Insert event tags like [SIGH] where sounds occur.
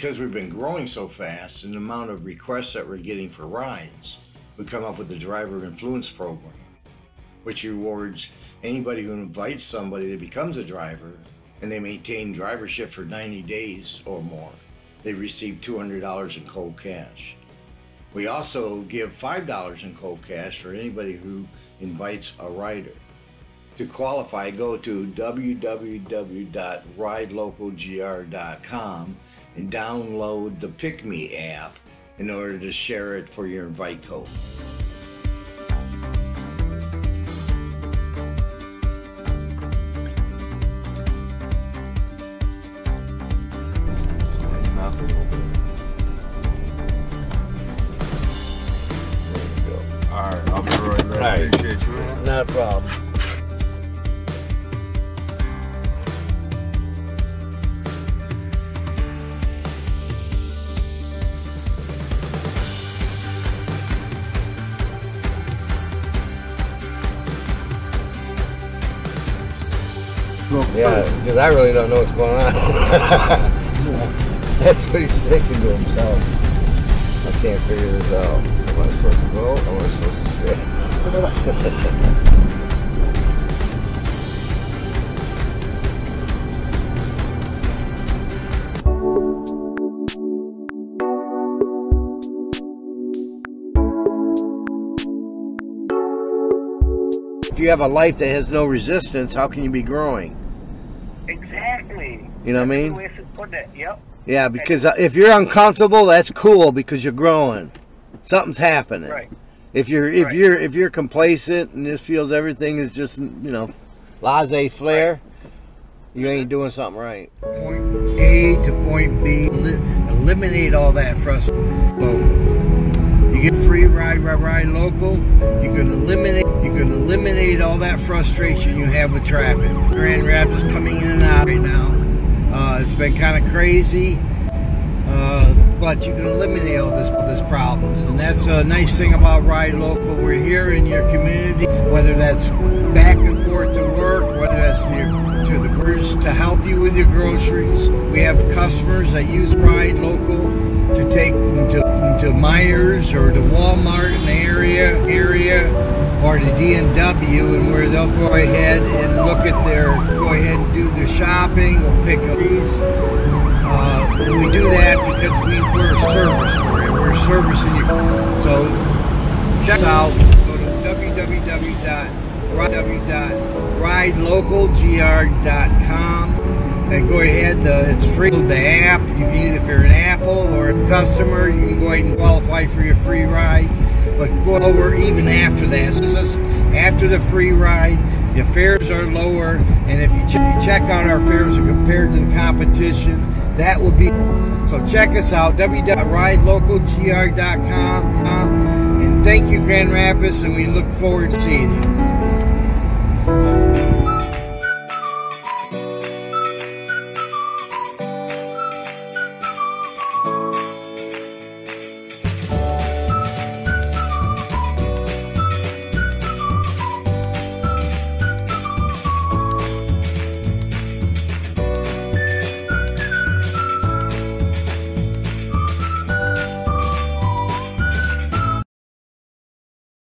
because we've been growing so fast and the amount of requests that we're getting for rides, we come up with the driver influence program, which rewards anybody who invites somebody that becomes a driver and they maintain drivership for 90 days or more. They receive $200 in cold cash. We also give $5 in cold cash for anybody who invites a rider. To qualify, go to www.ridelocalgr.com and download the Pick Me app in order to share it for your invite code. All right, I'll be right back. Right. Appreciate you. man. Not a problem. Yeah, because I really don't know what's going on. [LAUGHS] That's what he's thinking to himself. I can't figure this out. Am I supposed to go? Or am I supposed to stay? [LAUGHS] if you have a life that has no resistance, how can you be growing? Exactly. You know what I mean? the way to put it. Yep. Yeah, because uh, if you're uncomfortable, that's cool because you're growing. Something's happening. Right. If you're if Right. you're if you're complacent and just feels everything is just you know laissez faire, you ain't doing something right. Point A to point B, eliminate all that frustration. You get free ride, ride, ride local. You can eliminate you can eliminate all that frustration you have with traffic. Grand Rapids coming in and out right now. Uh, it's been kind of crazy. Uh, but you can eliminate all this this problems, and that's a nice thing about Ride Local. We're here in your community, whether that's back and forth to work, whether that's to, your, to the to help you with your groceries. We have customers that use Ride Local to take them to, to Meijer's or to Walmart in the area area or to D&W, and where they'll go ahead and look at their go ahead and do their shopping. We'll pick up these. Uh, we that because we, we're a service for you. We're servicing you. So check out. Go to www.ridelocalgr.com and go ahead. The, it's free. The app. You can if you're an Apple or a customer, you can go ahead and qualify for your free ride. But go over even after that. So this is after the free ride, the fares are lower, and if you, ch- you check out our fares compared to the competition, that will be. So check us out, www.ridelocalgr.com. And thank you, Grand Rapids, and we look forward to seeing you.